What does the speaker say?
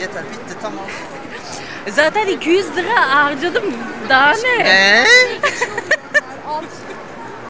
yeter bitti tamam. Zaten 200 lira harcadım. Daha ne? Eee?